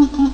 Mm-hmm.